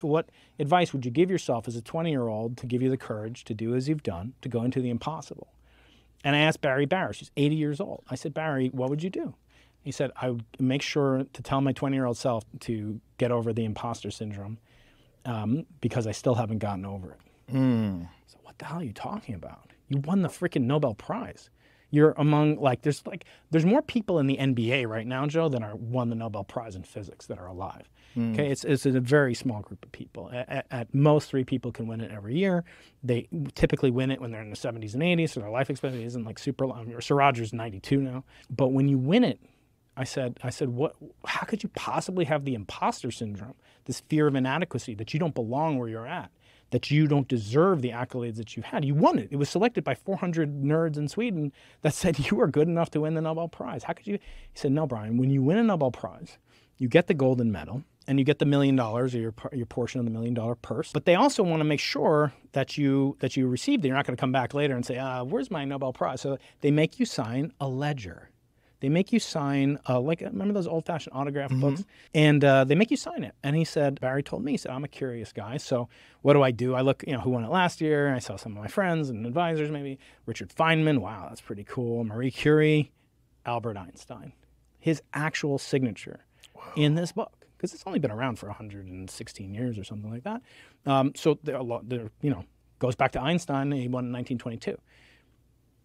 What advice would you give yourself as a 20 year old to give you the courage to do as you've done, to go into the impossible? And I asked Barry Barish, she's 80 years old. I said, Barry, what would you do? He said, I would make sure to tell my 20 year old self to get over the imposter syndrome um, because I still haven't gotten over it. So, what the hell are you talking about? You won the freaking Nobel Prize. You're among like there's like there's more people in the NBA right now, Joe, than are won the Nobel Prize in physics that are alive. Hmm. Okay, it's it's a very small group of people. At, at most, three people can win it every year. They typically win it when they're in the 70s and 80s, so their life expectancy isn't like super long. Sir Rogers 92 now, but when you win it, I said, I said, what? How could you possibly have the imposter syndrome, this fear of inadequacy, that you don't belong where you're at, that you don't deserve the accolades that you've had? You won it. It was selected by 400 nerds in Sweden that said you are good enough to win the Nobel Prize. How could you? He said, no, Brian. When you win a Nobel Prize, you get the golden medal and you get the million dollars or your your portion of the million dollar purse. But they also want to make sure that you that you received it. You're not going to come back later and say, uh, "Where's my Nobel Prize?" So they make you sign a ledger. They make you sign, uh, like, remember those old fashioned autograph books? And uh, they make you sign it. And he said, Barry told me, he said, I'm a curious guy. So what do I do? I look, you know, who won it last year? I saw some of my friends and advisors, maybe. Richard Feynman. Wow, that's pretty cool. Marie Curie. Albert Einstein. His actual signature in this book. Because it's only been around for 116 years or something like that. Um, so there are a lot, there, you know, goes back to Einstein. He won in 1922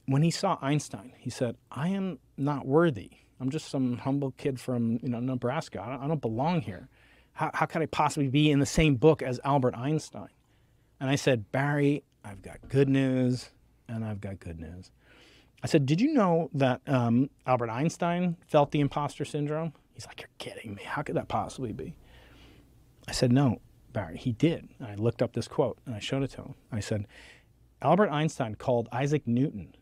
when he saw Einstein, he said, "I am not worthy. I'm just some humble kid from you know Nebraska. I don't, I don't belong here. How, how could I possibly be in the same book as Albert Einstein?" And I said, "Barry, I've got good news, and I've got good news." I said, "Did you know that um, Albert Einstein felt the imposter syndrome?" He's like, "You're kidding me. How could that possibly be?" I said, "No, Barry, he did." And I looked up this quote and I showed it to him. I said, Albert Einstein called Isaac Newton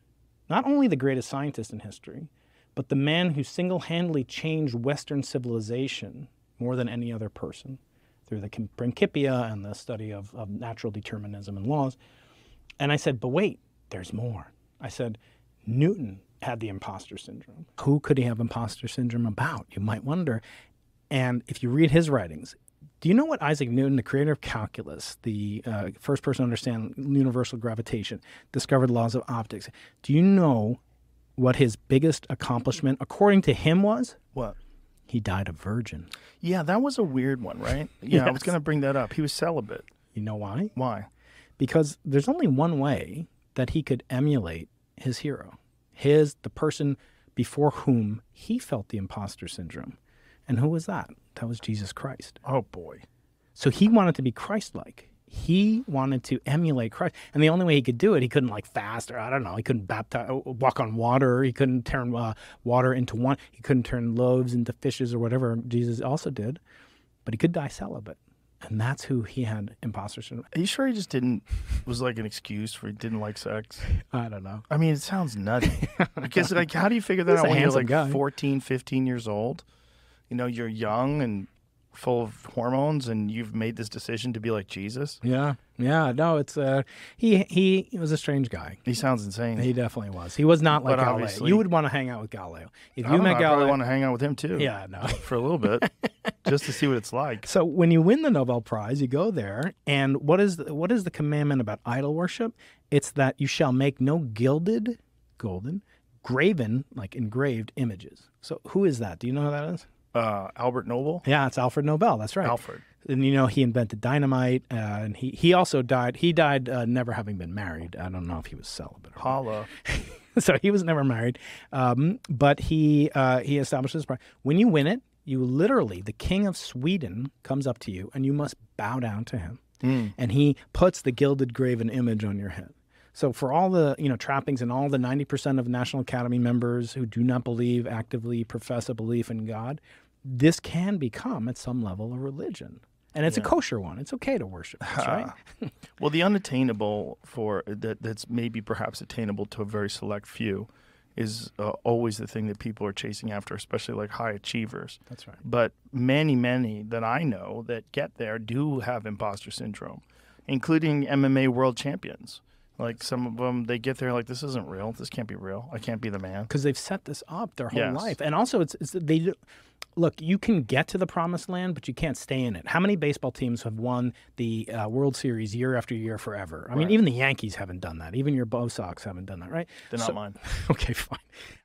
not only the greatest scientist in history, but the man who single handedly changed Western civilization more than any other person through the Principia and the study of, of natural determinism and laws. And I said, but wait, there's more. I said, Newton had the imposter syndrome. Who could he have imposter syndrome about? You might wonder. And if you read his writings, do you know what Isaac Newton, the creator of calculus, the uh, first person to understand universal gravitation, discovered laws of optics? Do you know what his biggest accomplishment, according to him, was? What? He died a virgin. Yeah, that was a weird one, right? Yeah, I was going to bring that up. He was celibate. You know why? Why? Because there's only one way that he could emulate his hero, his, the person before whom he felt the imposter syndrome. And who was that? That was Jesus Christ. Oh boy. So he wanted to be Christ-like. He wanted to emulate Christ, and the only way he could do it, he couldn't like fast or I don't know. He couldn't baptize, walk on water. He couldn't turn uh, water into wine. He couldn't turn loaves into fishes or whatever Jesus also did. But he could die celibate, and that's who he had imposter syndrome. Are you sure he just didn't was like an excuse for he didn't like sex? I don't know. I mean, it sounds nutty. because like how do you figure that He's out when you're like guy. 14, 15 years old? You know, you're young and full of hormones and you've made this decision to be like Jesus? Yeah, yeah. No, it's uh, he he he was a strange guy. He sounds insane. He definitely was. He was not like But Galileo. You would want to hang out with Galileo if I you met know, I probably want to hang out with him too. Yeah, no. For a little bit. just to see what it's like. So when you win the Nobel Prize, you go there, and what is the, what is the commandment about idol worship? It's that you shall make no gilded, golden, graven, like engraved images. So who is that? Do you know who that is? Uh, Albert Noble? Yeah, it's Alfred Nobel. That's right. Alfred. And you know he invented dynamite, uh, and he he also died. He died uh, never having been married. I don't know if he was celibate. Or Holla. so he was never married. Um, but he uh, he established this prize. When you win it, you literally the king of Sweden comes up to you and you must bow down to him, and he puts the gilded graven image on your head. So for all the you know trappings and all the ninety percent of National Academy members who do not believe actively profess a belief in God, this can become at some level a religion. And it's a kosher one. It's okay to worship this, right? Well, the unattainable for that that's maybe perhaps attainable to a very select few is uh, always the thing that people are chasing after, especially like high achievers. That's right. But many, many that I know that get there do have imposter syndrome, including MMA world champions. Like some of them, they get there like this isn't real. This can't be real. I can't be the man. because they've set this up their whole Yes. life. And also, it's, it's they look. You can get to the promised land, but you can't stay in it. How many baseball teams have won the uh, World Series year after year forever? I mean, even the Yankees haven't done that. Even your Bo Sox haven't done that, right? They're not So- mine. Okay, fine.